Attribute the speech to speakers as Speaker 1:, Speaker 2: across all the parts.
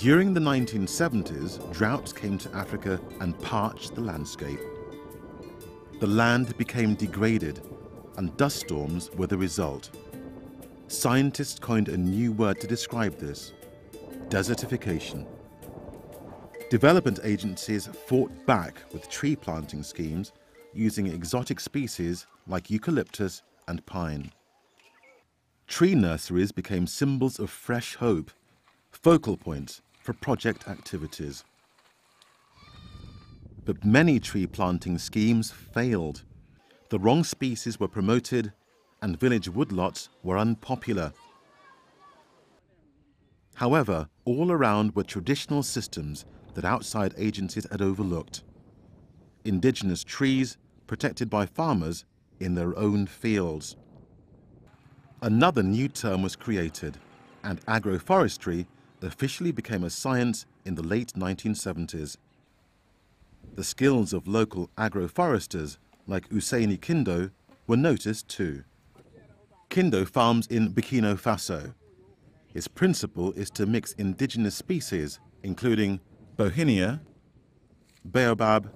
Speaker 1: During the 1970s, droughts came to Africa and parched the landscape. The land became degraded, and dust storms were the result. Scientists coined a new word to describe this desertification. Development agencies fought back with tree planting schemes using exotic species like eucalyptus and pine. Tree nurseries became symbols of fresh hope, focal points for project activities. But many tree planting schemes failed. The wrong species were promoted and village woodlots were unpopular. However, all around were traditional systems that outside agencies had overlooked. Indigenous trees protected by farmers in their own fields. Another new term was created, and agroforestry officially became a science in the late 1970s. The skills of local agroforesters like Usaini Kindo were noticed too. Kindo farms in Burkina Faso. His principle is to mix indigenous species, including Bauhinia, baobab,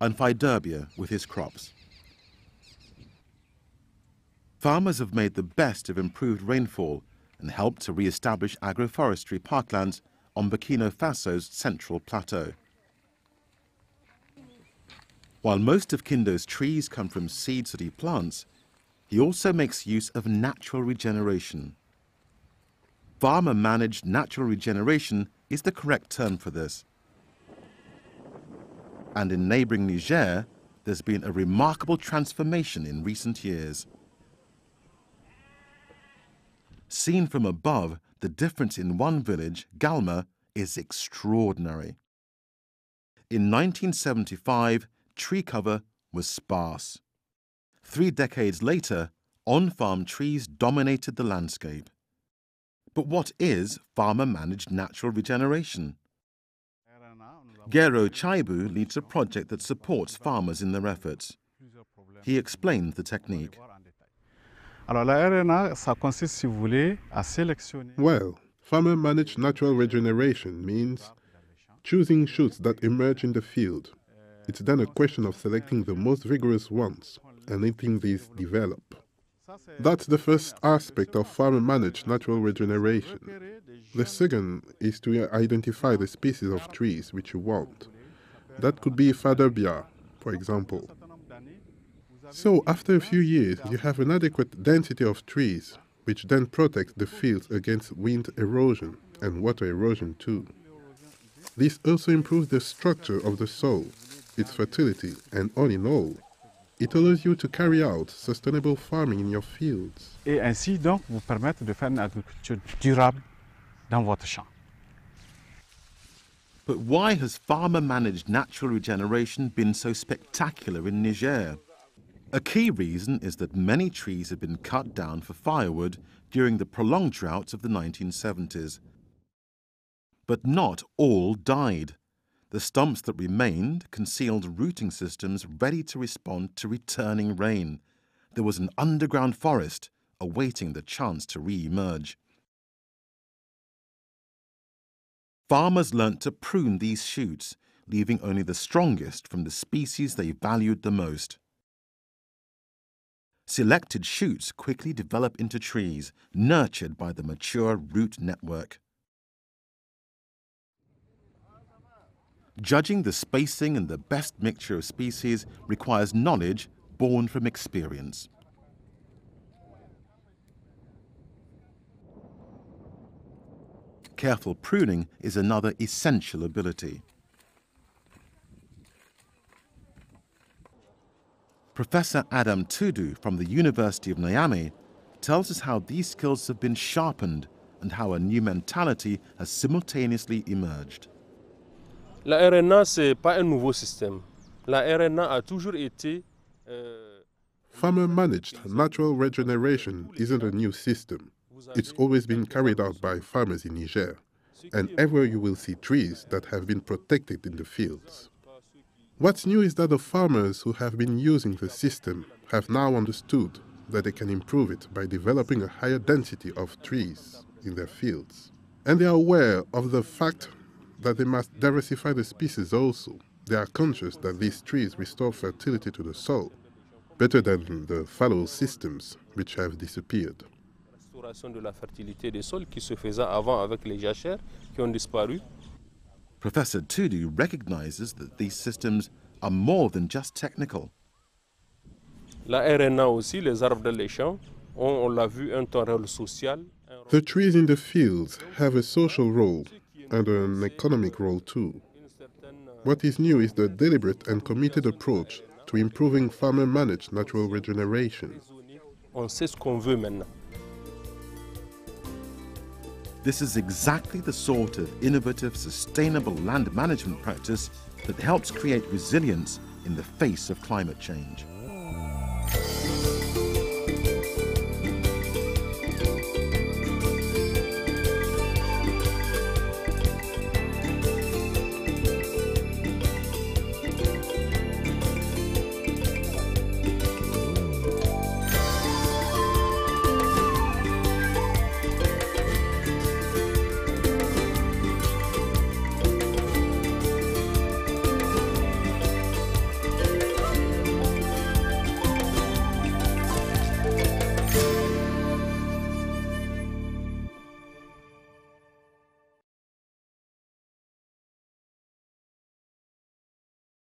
Speaker 1: and Faidherbia with his crops. Farmers have made the best of improved rainfall and helped to re-establish agroforestry parklands on Burkina Faso's central plateau. While most of Kindo's trees come from seeds that he plants, he also makes use of natural regeneration. Farmer-managed natural regeneration is the correct term for this. And in neighboring Niger, there's been a remarkable transformation in recent years. Seen from above, the difference in one village, Galma, is extraordinary. In 1975, tree cover was sparse. Three decades later, on-farm trees dominated the landscape. But what is farmer-managed natural regeneration? Gero Chaibu leads a project that supports farmers in their efforts. He explains the technique.
Speaker 2: Well, farmer-managed natural regeneration means choosing shoots that emerge in the field. It's then a question of selecting the most vigorous ones and letting these develop. That's the first aspect of farmer-managed natural regeneration. The second is to identify the species of trees which you want. That could be Faidherbia, for example. So after a few years, you have an adequate density of trees, which then protects the fields against wind erosion and water erosion too. This also improves the structure of the soil, its fertility, and all in all, it allows you to carry out sustainable farming in your fields.
Speaker 3: Et ainsi donc vous permettre de faire une agriculture durable dans votre champ.
Speaker 1: But why has farmer-managed natural regeneration been so spectacular in Niger? A key reason is that many trees have been cut down for firewood during the prolonged droughts of the 1970s. But not all died. The stumps that remained concealed rooting systems ready to respond to returning rain. There was an underground forest awaiting the chance to re-emerge. Farmers learnt to prune these shoots, leaving only the strongest from the species they valued the most. Selected shoots quickly develop into trees, nurtured by the mature root network. Judging the spacing and the best mixture of species requires knowledge born from experience. Careful pruning is another essential ability. Professor Adam Tudu from the University of Niamey tells us how these skills have been sharpened and how a new mentality has simultaneously emerged.
Speaker 4: La RNA, ce n'est pas un nouveau système. La RNA a toujours été. Euh,
Speaker 2: Farmer managed natural regeneration isn't a new system. It's always been carried out by farmers in Niger. And everywhere you will see trees that have been protected in the fields. What's new is that the farmers who have been using the system have now understood that they can improve it by developing a higher density of trees in their fields. And they are aware of the fact that they must diversify the species also. They are conscious that these trees restore fertility to the soil, better than the fallow systems which have disappeared.
Speaker 4: De la fertilité des sols qui se faisait avant avec les jachères qui ont disparu.
Speaker 1: Professor Tudu recognizes that these systems are more than just technical.
Speaker 4: La RNA aussi, les arbres dans les champs, ont, on l'a vu, un rôle social. un rôle-
Speaker 2: The trees in the fields have a social role and an economic role too.
Speaker 4: une certaine, euh,
Speaker 2: What is new is the deliberate and committed approach to improving farmer managed natural regeneration.
Speaker 4: On sait ce qu'on veut maintenant.
Speaker 1: This is exactly the sort of innovative, sustainable land management practice that helps create resilience in the face of climate change.